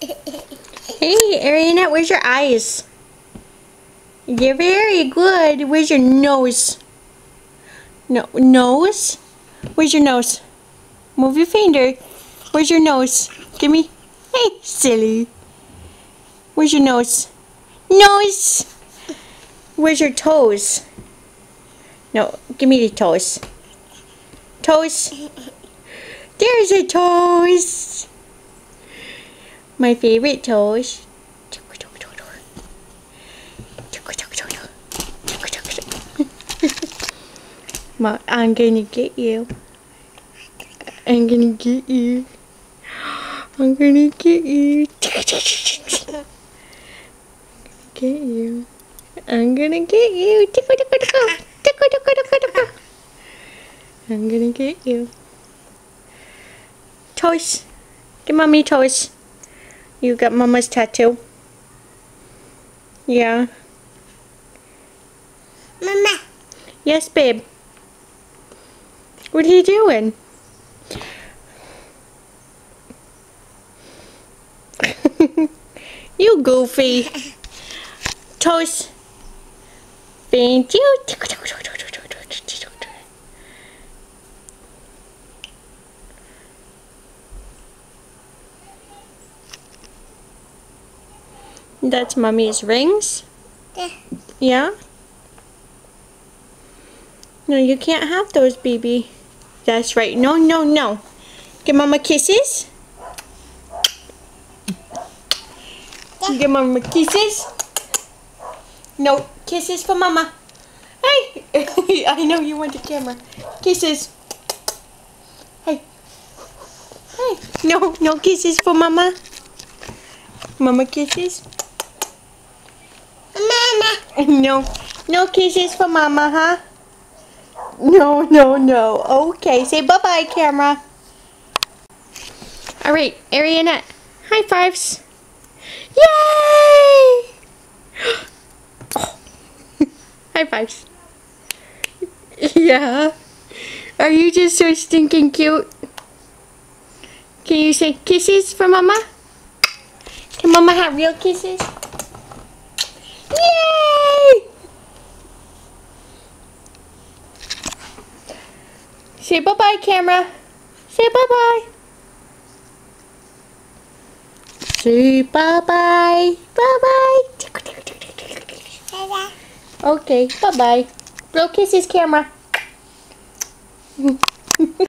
Hey, Arienette, where's your eyes? You're very good. Where's your nose? No, nose? Where's your nose? Move your finger. Where's your nose? Give me. Hey, silly. Where's your nose? Nose! Where's your toes? No, give me the toes. Toes. There's a toes. My favorite toes. Ma, I'm gonna get you. I'm gonna get you. I'm gonna get you. Get you. I'm gonna get you. I'm gonna get you. Toys. Give mommy toys. You got mama's tattoo. Yeah. Mama. Yes, babe. What are you doing? you goofy. Toast. Thank you. That's mommy's rings. Yeah. Yeah? No, you can't have those, baby. That's right. No, no, no. Give mama kisses. Give mama kisses. No, kisses for mama. Hey! I know you want the camera. Kisses. Hey. Hey. No, no kisses for mama. Mama kisses. No, no kisses for mama, huh? No, no, no. Okay, say bye-bye, camera. All right, Arienette, high fives. Yay! High fives. Yeah. Are you just so stinking cute? Can you say kisses for mama? Can mama have real kisses? Yay! Say bye-bye, camera. Say bye-bye. Say bye-bye. Bye-bye. Okay, bye-bye. Blow kisses, camera.